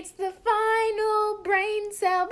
It's the final brain cell.